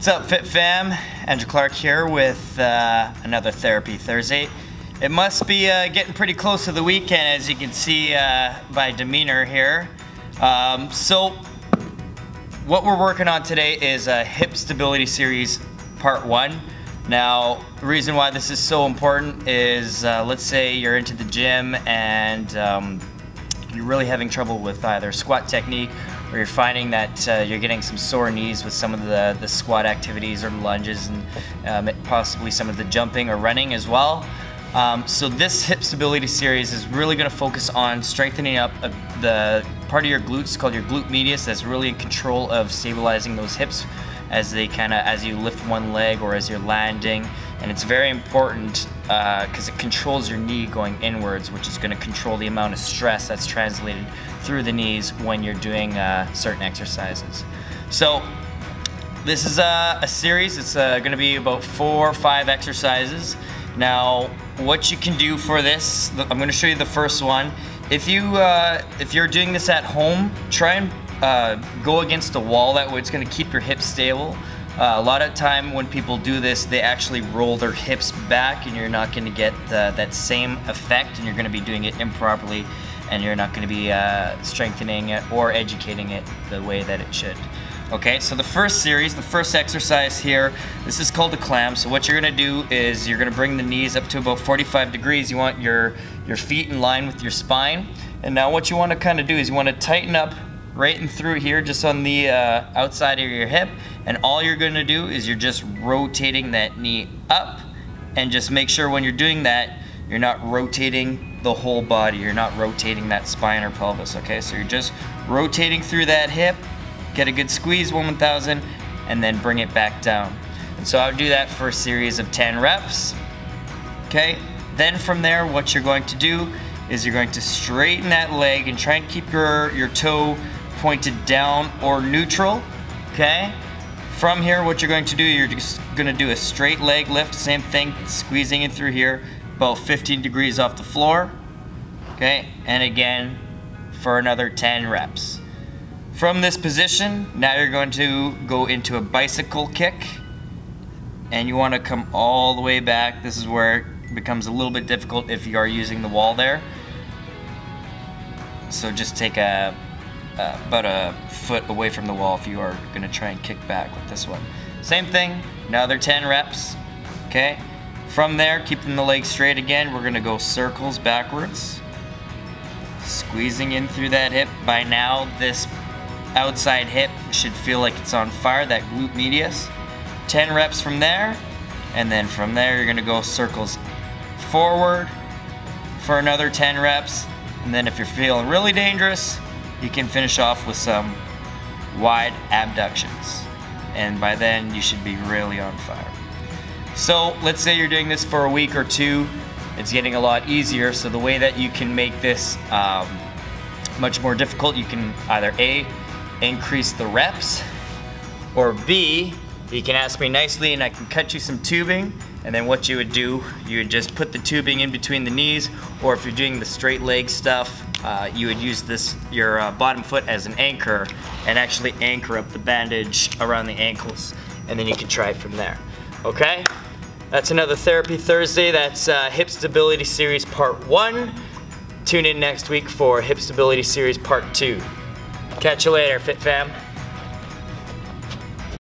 What's up, Fit Fam? Andrew Clark here with uh, another Therapy Thursday. It must be uh, getting pretty close to the weekend, as you can see uh, by demeanor here. Um, so, what we're working on today is a hip stability series part one. Now, the reason why this is so important is, uh, let's say you're into the gym and um, you're really having trouble with either squat technique or you're finding that uh, you're getting some sore knees with some of the, the squat activities or lunges and um, possibly some of the jumping or running as well. Um, so this hip stability series is really going to focus on strengthening up uh, the part of your glutes called your glute medius that's really in control of stabilizing those hips as they kind of as you lift one leg or as you're landing and it's very important because uh, it controls your knee going inwards which is going to control the amount of stress that's translated through the knees when you're doing uh, certain exercises. So this is a, a series. It's uh, going to be about four or five exercises. Now what you can do for this I'm going to show you the first one. If you uh, if you're doing this at home try and uh, go against a wall. That way it's going to keep your hips stable uh, a lot of time when people do this they actually roll their hips back and you're not going to get uh, that same effect and you're going to be doing it improperly and you're not going to be uh, strengthening it or educating it the way that it should. Okay, so the first series, the first exercise here, this is called the clam. So what you're gonna do is you're gonna bring the knees up to about 45 degrees. You want your, your feet in line with your spine. And now what you wanna kinda do is you wanna tighten up right and through here, just on the uh, outside of your hip. And all you're gonna do is you're just rotating that knee up and just make sure when you're doing that, you're not rotating the whole body. You're not rotating that spine or pelvis, okay? So you're just rotating through that hip get a good squeeze, 1 1000, and then bring it back down. And so I would do that for a series of 10 reps. Okay, then from there, what you're going to do is you're going to straighten that leg and try and keep your, your toe pointed down or neutral, okay? From here, what you're going to do, you're just gonna do a straight leg lift, same thing, squeezing it through here, about 15 degrees off the floor, okay? And again, for another 10 reps. From this position, now you're going to go into a bicycle kick and you want to come all the way back. This is where it becomes a little bit difficult if you are using the wall there. So just take a, a about a foot away from the wall if you are to try and kick back with this one. Same thing, another 10 reps, okay? From there, keeping the legs straight again, we're to go circles backwards. Squeezing in through that hip. By now, this outside hip should feel like it's on fire, that glute medius. 10 reps from there, and then from there you're gonna go circles forward for another 10 reps, and then if you're feeling really dangerous, you can finish off with some wide abductions. And by then you should be really on fire. So let's say you're doing this for a week or two, it's getting a lot easier. So the way that you can make this um, much more difficult, you can either A, increase the reps, or B, you can ask me nicely and I can cut you some tubing and then what you would do, you would just put the tubing in between the knees or if you're doing the straight leg stuff, uh, you would use this your uh, bottom foot as an anchor and actually anchor up the bandage around the ankles and then you can try it from there. Okay? That's another Therapy Thursday. That's uh, Hip Stability Series Part 1. Tune in next week for Hip Stability Series Part 2. Catch you later, Fit Fam.